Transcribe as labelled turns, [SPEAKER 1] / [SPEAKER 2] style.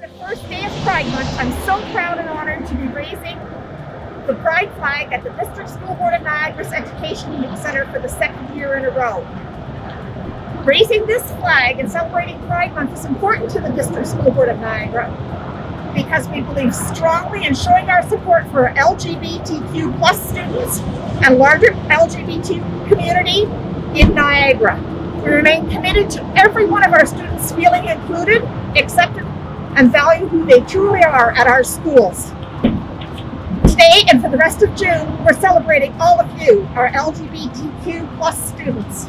[SPEAKER 1] The first day of Pride Month, I'm so proud and honored to be raising the Pride flag at the District School Board of Niagara's Education Center for the second year in a row. Raising this flag and celebrating Pride Month is important to the District School Board of Niagara because we believe strongly in showing our support for LGBTQ plus students and larger LGBT community in Niagara. We remain committed to every one of our students feeling included, accepted, and value who they truly are at our schools. Today and for the rest of June, we're celebrating all of you, our LGBTQ plus students.